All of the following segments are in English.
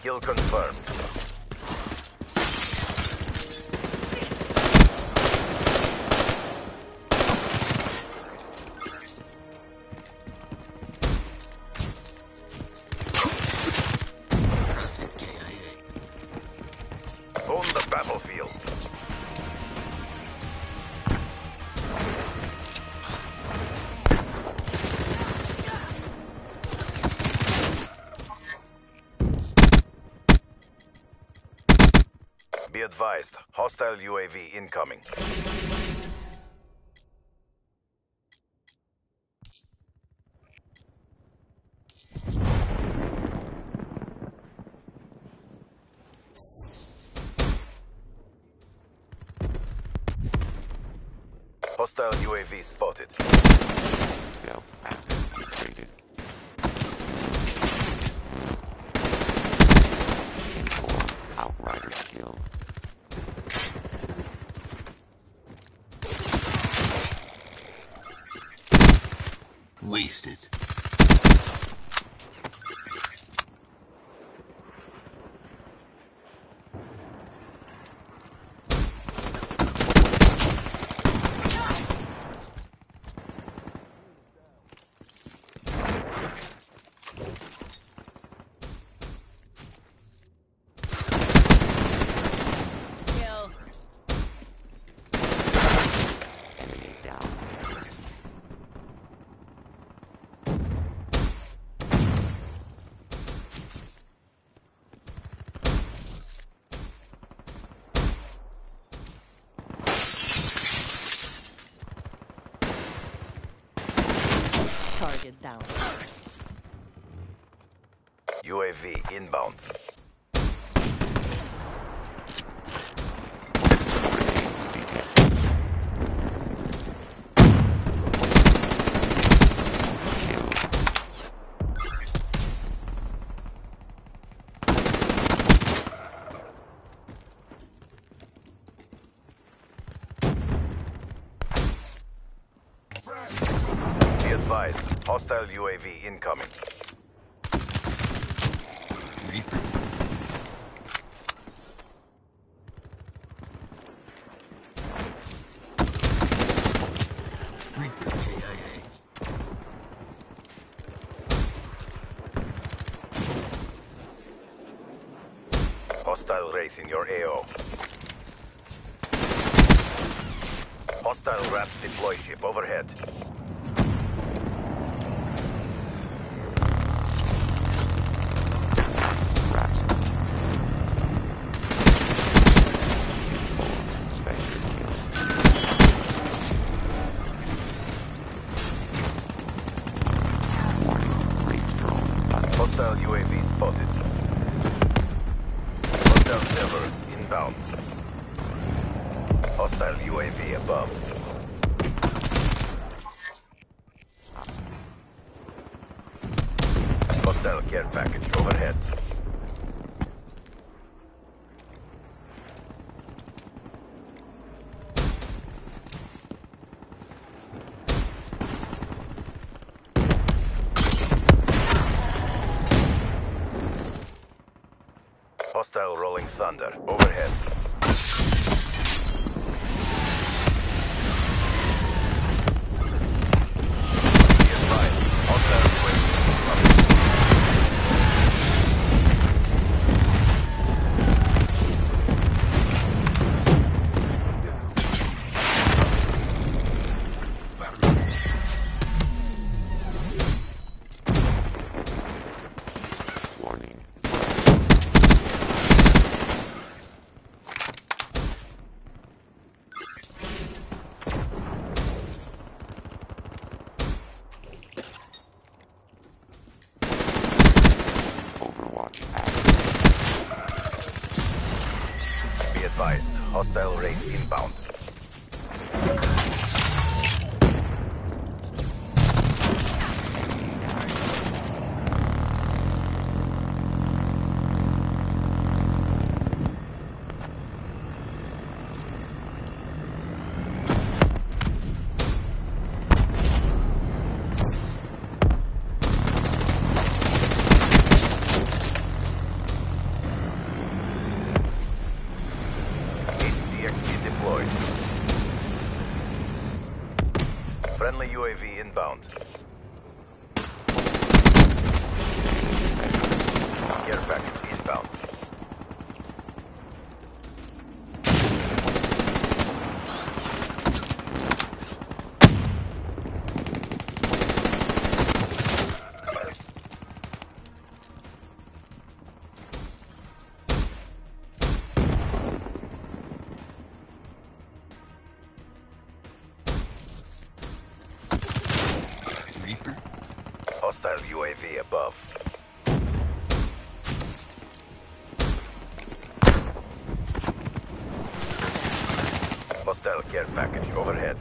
Kill confirmed. Advised, hostile UAV incoming. Hostile UAV spotted. Outrider kill. Wasted. Kill. Enemy down. Down. UAV inbound. Detected. Kill. Be advised, hostile UAV incoming. Hostile race in your AO. Hostile RAPS deploy ship overhead. Hostile rolling thunder overhead. Care package overhead.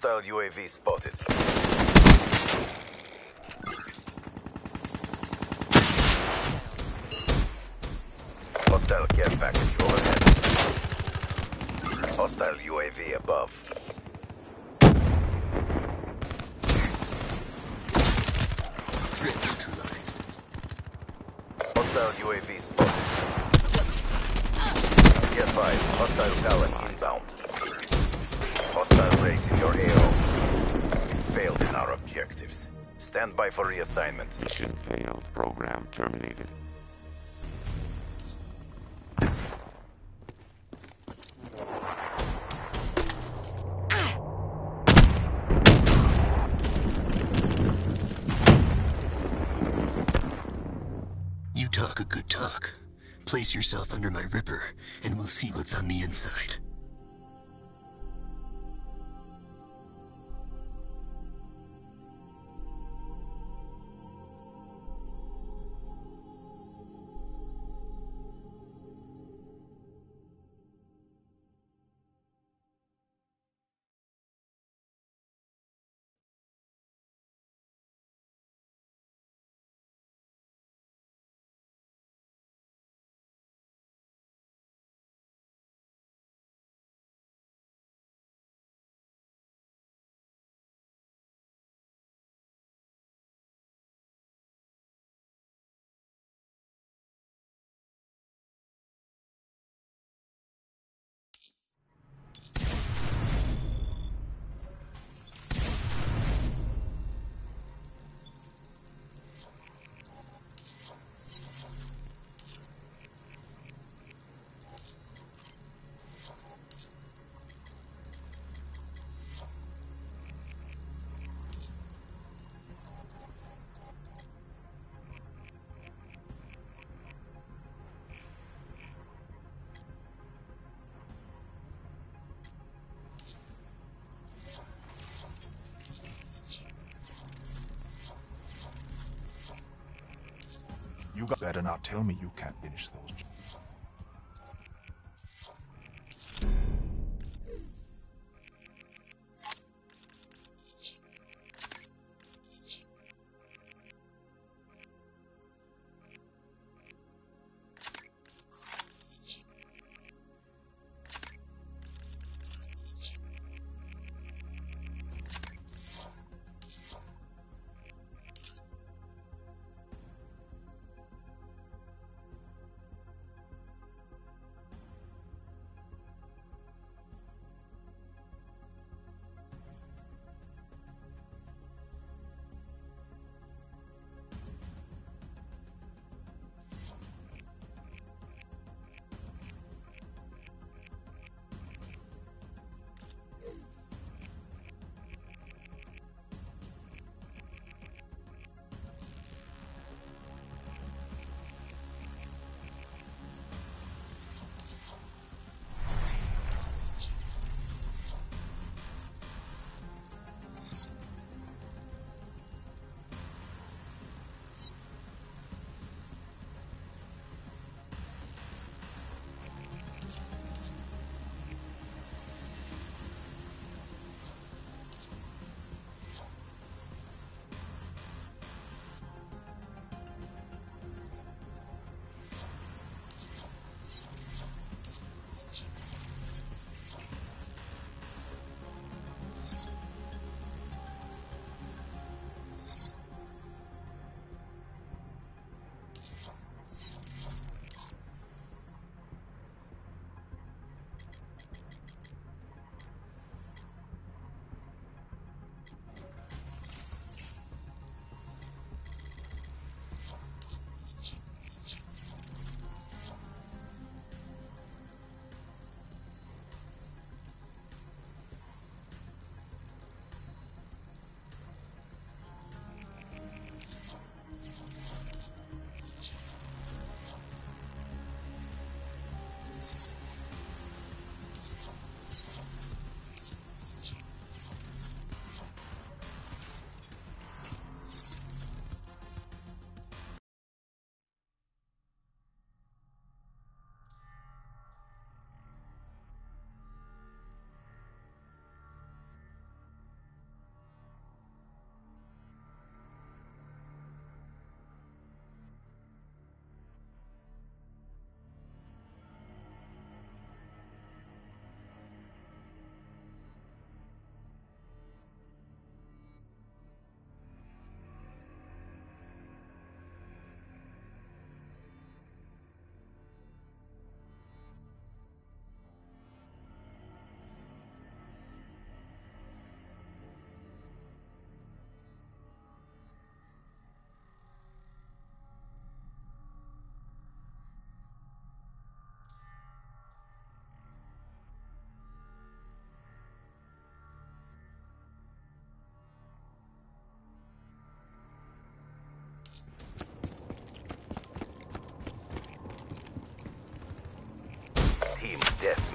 Hostile UAV spotted. Hostile care package overhead. Hostile UAV above. Hostile UAV spotted. Get five. Hostile Talon inbound. Hostile in your AO. We failed in our objectives. Stand by for reassignment. Mission failed. Program terminated. You talk a good talk. Place yourself under my Ripper, and we'll see what's on the inside. You guys better not tell me you can't finish those.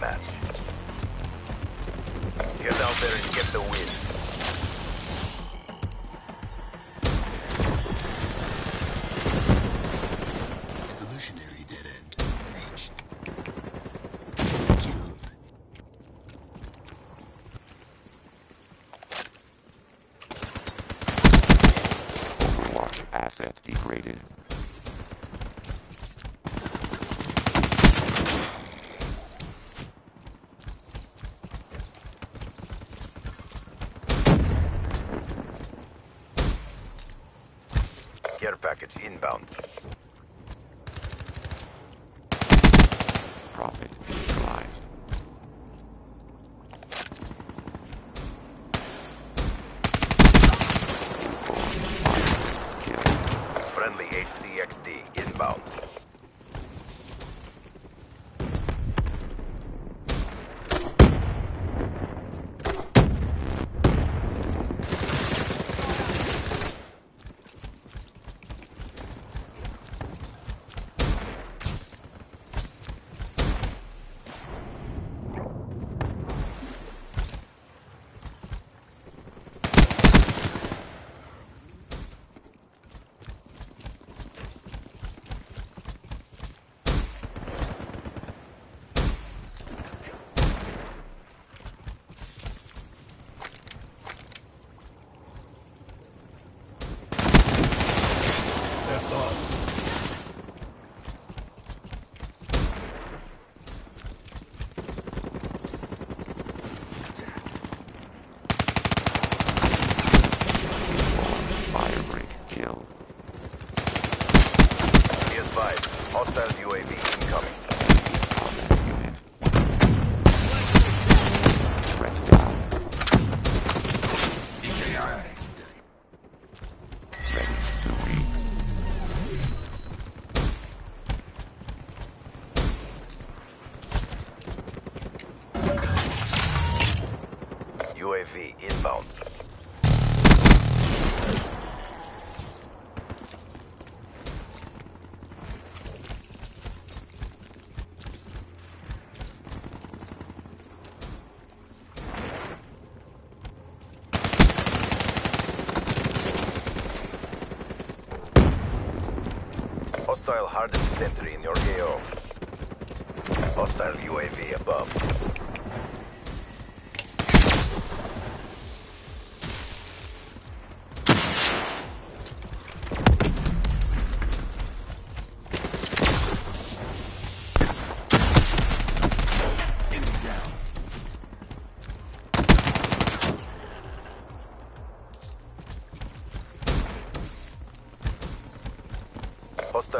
Get out there and get the win. Care package inbound. Prophet neutralized. Info. Fire. Kill. Friendly HCXD inbound. Firebreak. Kill. Be advised. Hostile UAV incoming. Combat unit. Threat down. Ready to read. UAV inbound. Hostile hardened sentry in your AO. Hostile UAV above.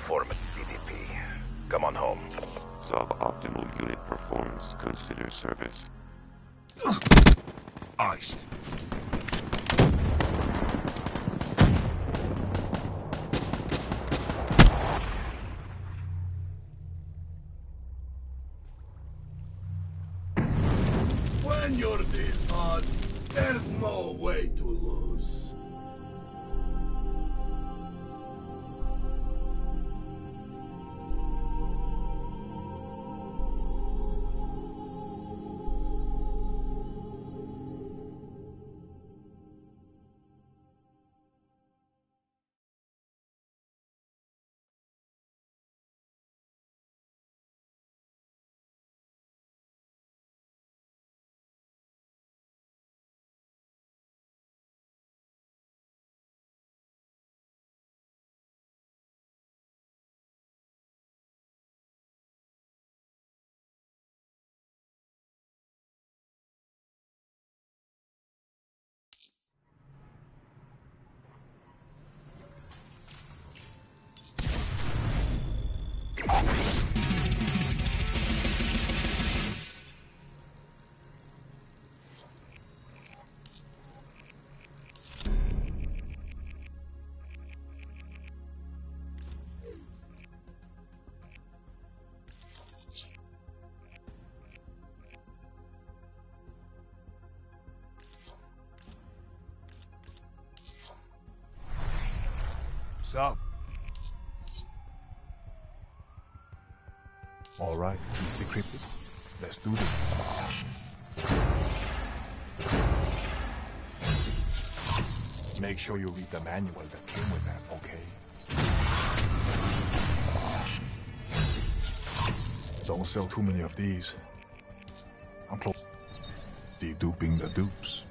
performance, CDP. Come on home. Suboptimal unit performance. Consider service. Sup? All right, he's decrypted. Let's do this. Make sure you read the manual that came with that, okay? Don't sell too many of these. I'm close. Deduping the dupes.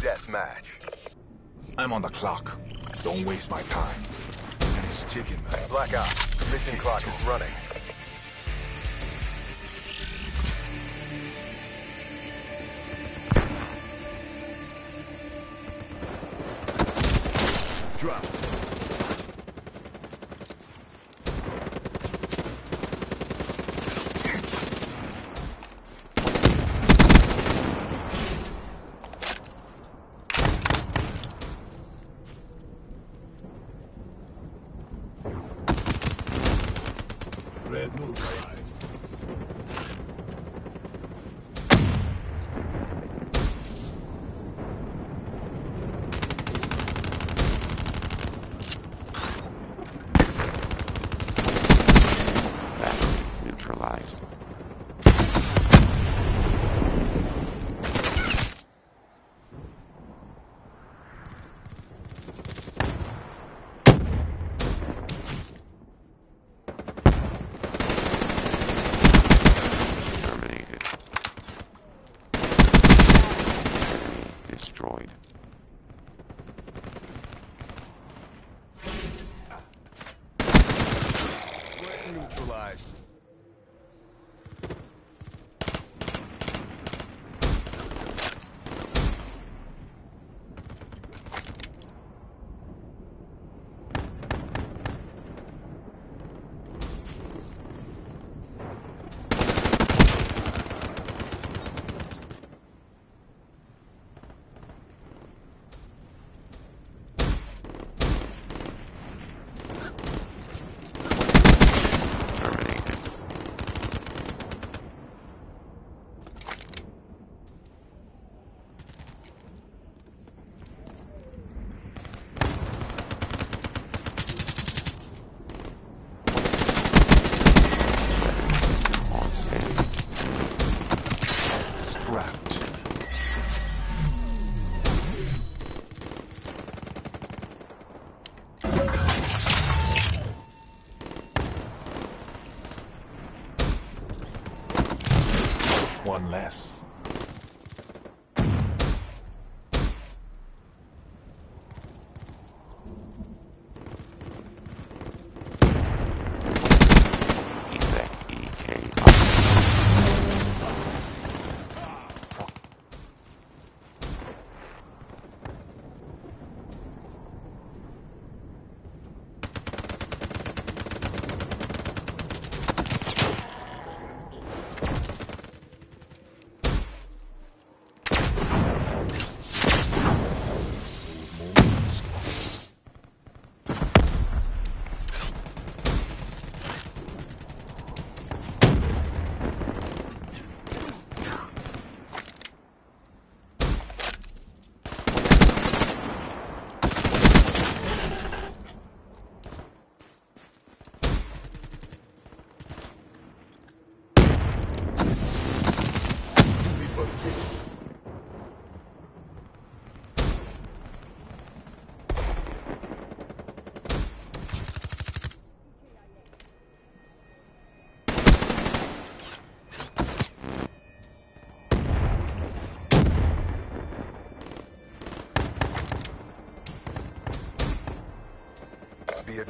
Deathmatch. I'm on the clock. Don't waste my time. And it's ticking, man. Black Ops. Mission clock is running.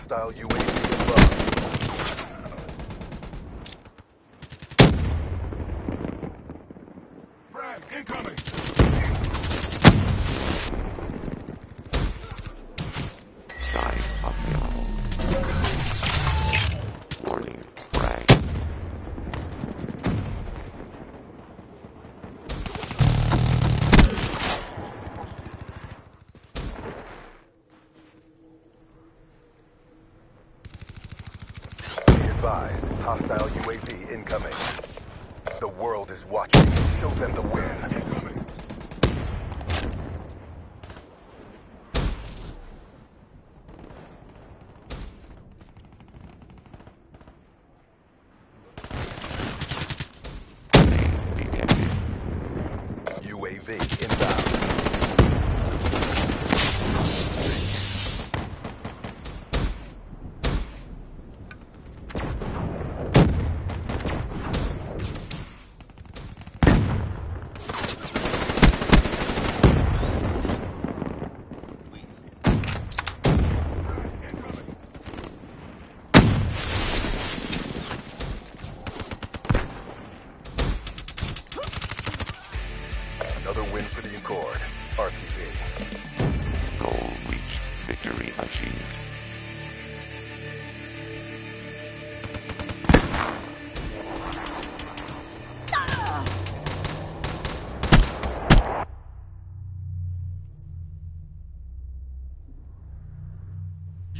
Hostile UAV above. Incoming!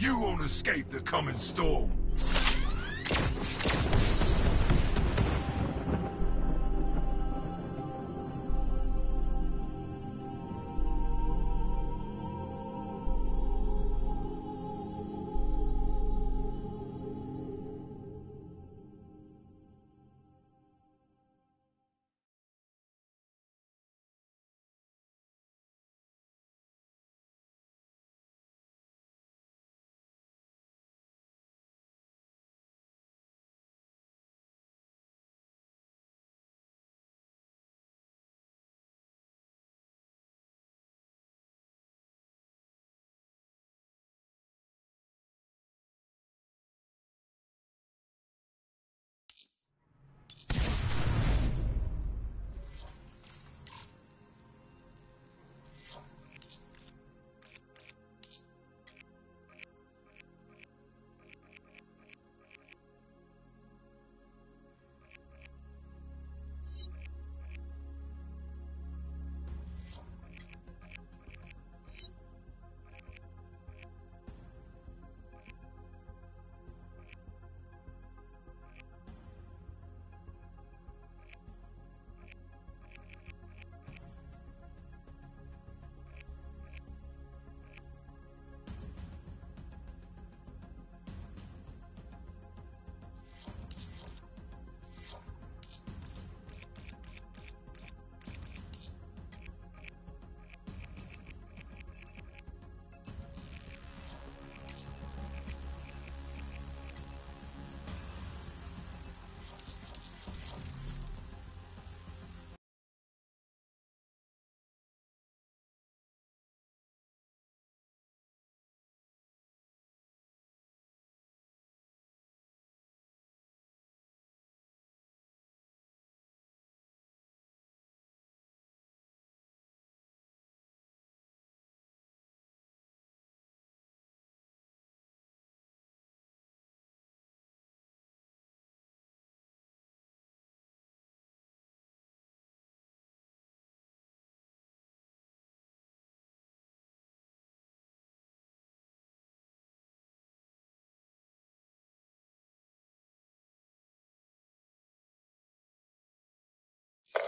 You won't escape the coming storm.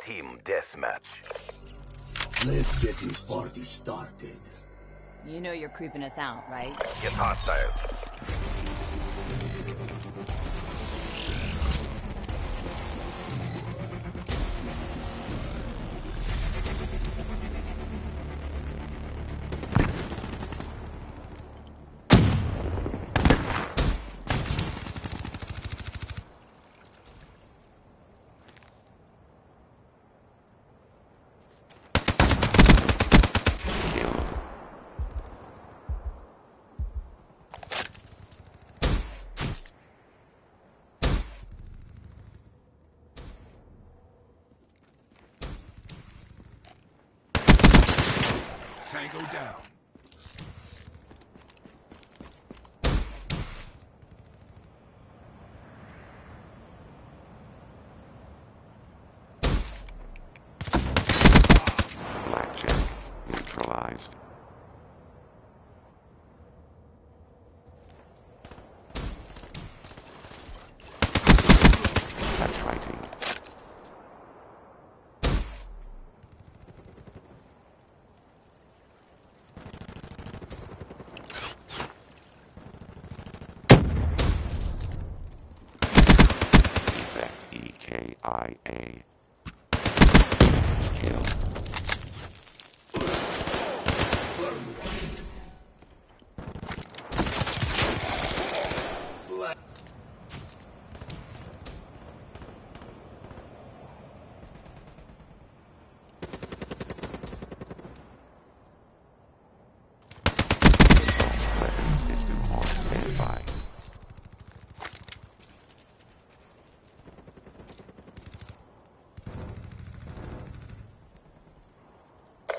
Team deathmatch. Let's get this party started. You know you're creeping us out, right? Get hostile. Tango down. Blackjack. Neutralized. That's writing. Effect E-K-I-A. Kill. Weapon system on standby.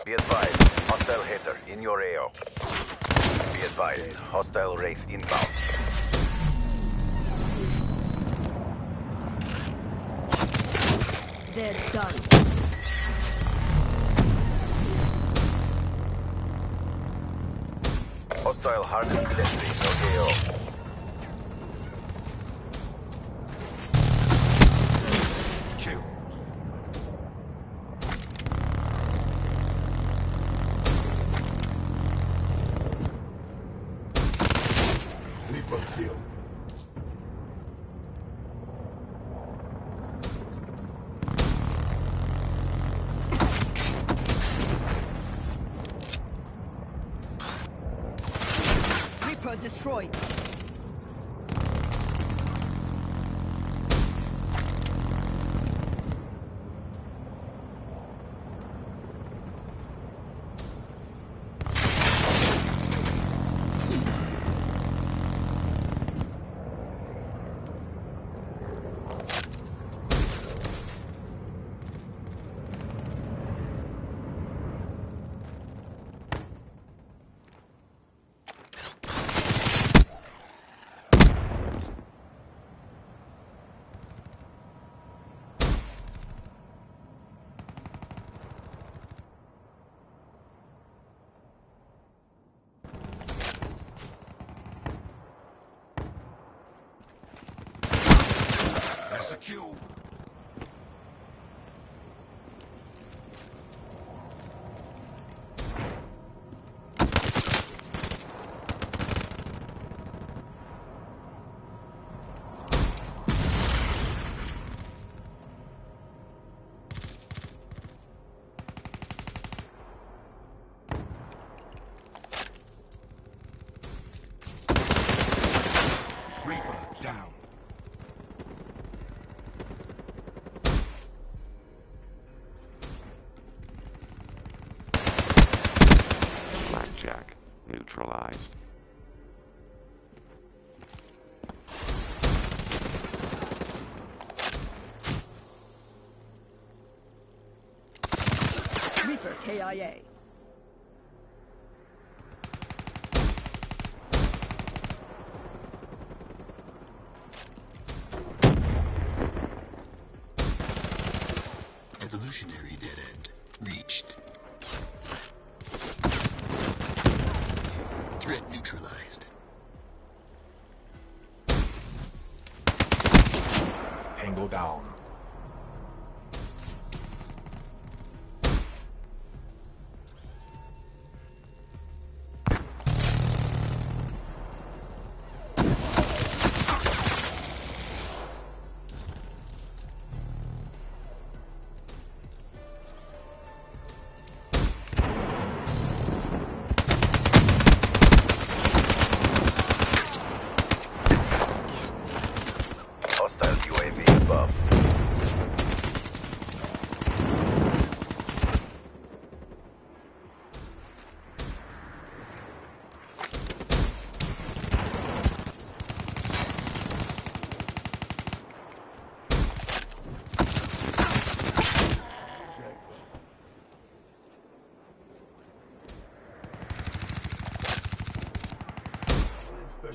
Be advised, hitter in your AO. Be advised, hostile wraith inbound. They're done. Hostile hardened sentry in oh. your AO. Kill. Reaper kill. Reaper destroyed. That's a kill. Reaper down. Blackjack. Neutralized. Reaper KIA. Evolutionary dead end reached. Threat neutralized.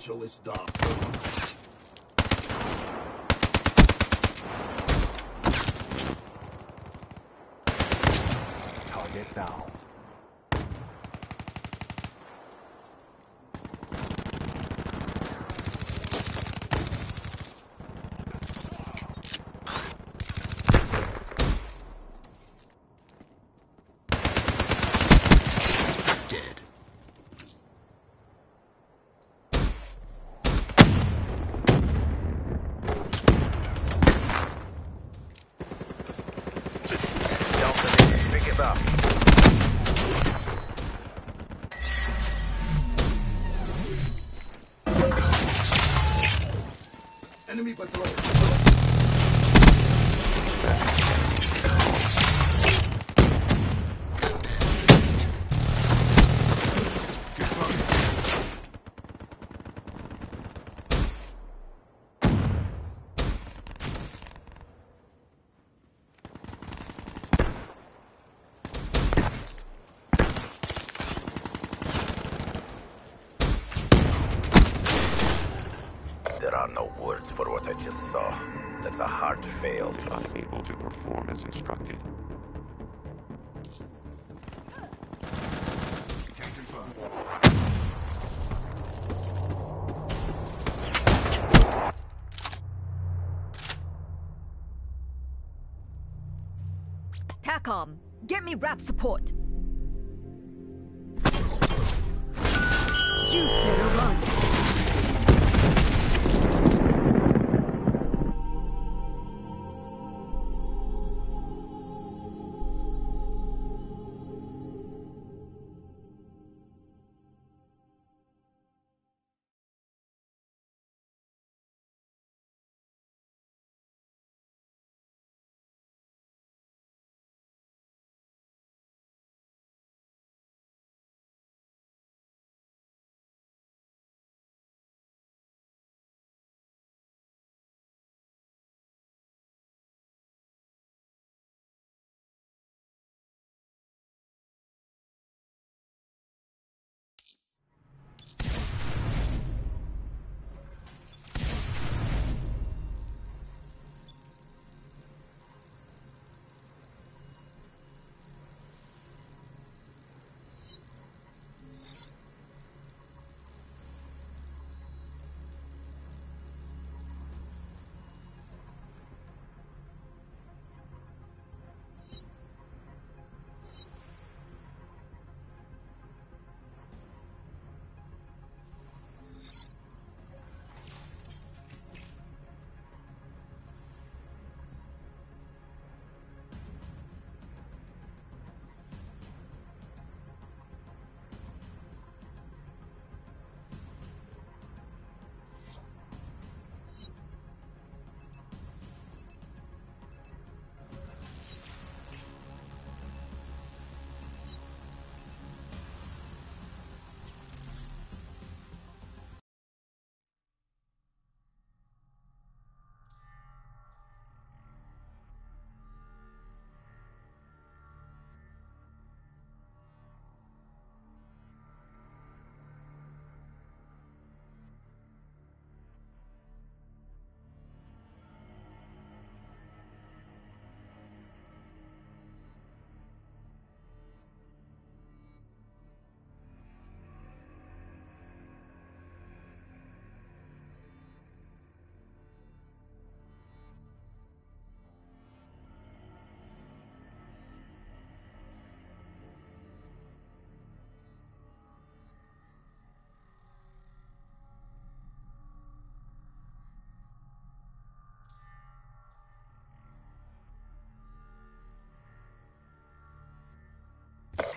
Specialist down. Target That's a hard fail. Unable to perform as instructed. TACOM, get me rap support.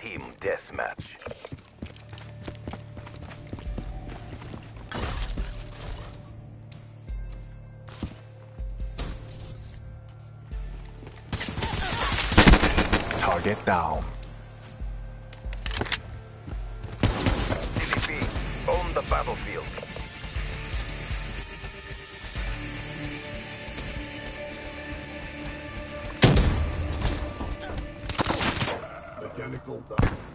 Team deathmatch. Target down. CVP, own the battlefield. voltar.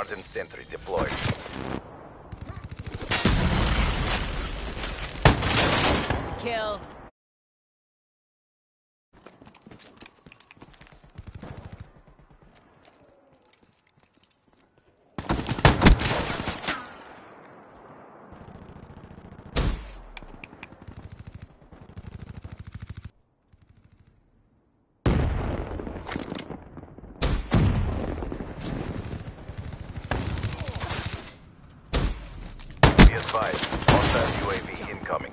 Friendly hardened sentry deployed. Kill. Be advised. Hostile UAV incoming.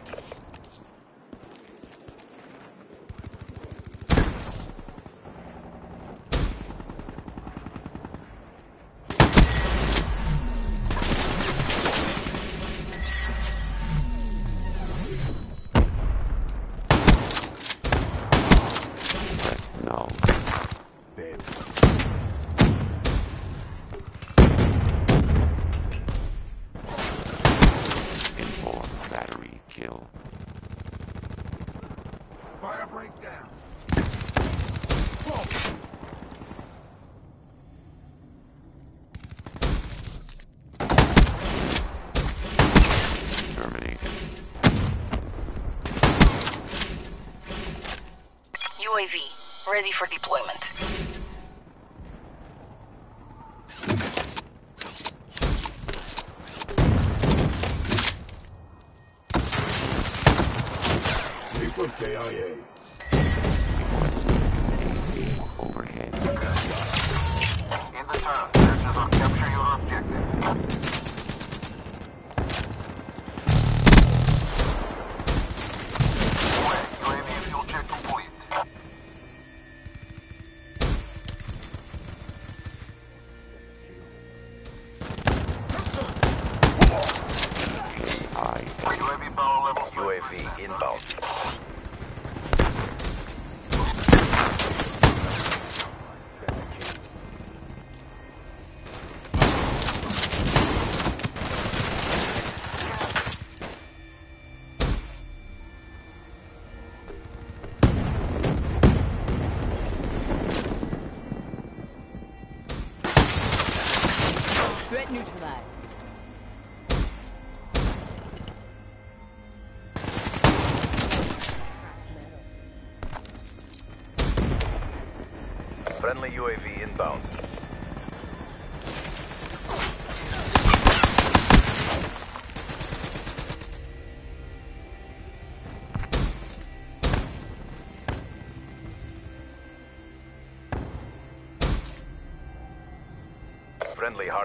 Threat null. Dead. Inform battery kill. Fire breakdown. Terminated. UAV, ready for deployment. Reaper KIA. Reports AV overhead. In the turn. Searches on capture your objective.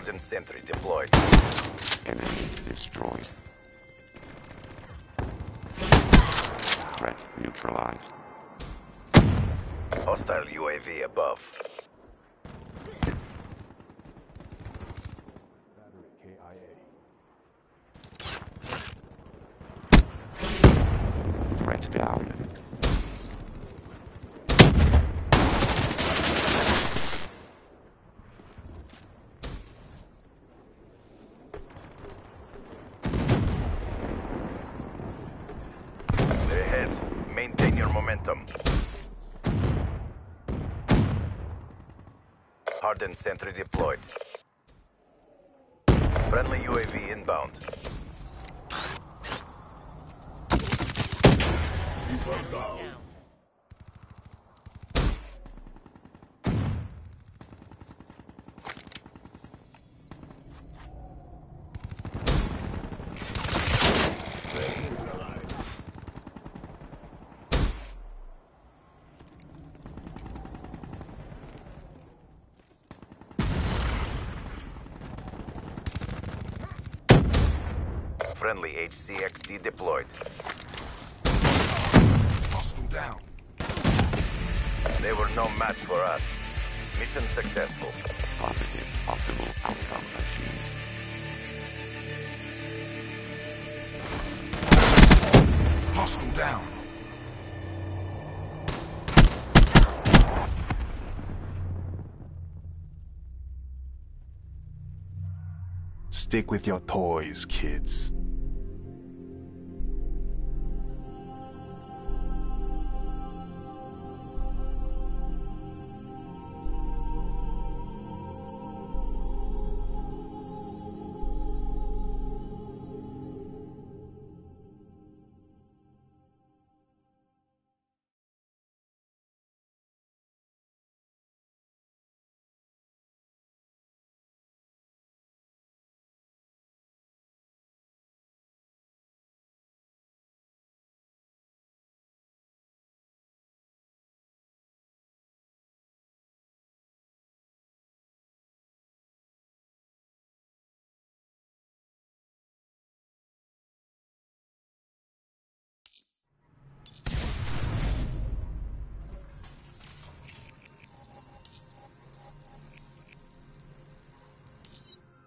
Hardened sentry deployed. enemy destroyed. Threat neutralized. Hostile UAV above. Battery KIA. Threat down. Ahead. Maintain momentum. Hardened sentry deployed. Friendly UAV inbound. Reaper down. Friendly HCXD deployed. Hostile down. They were no match for us. Mission successful. Positive optimal outcome achieved. Hostile down. Stick with your toys, kids.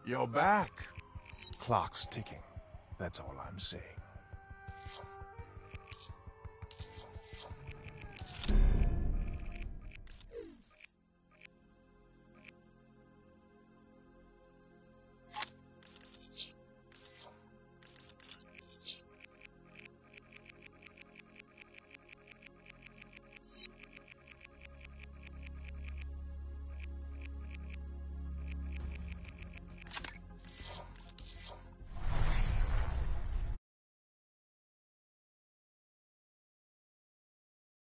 You're back. Clock's ticking. That's all I'm saying.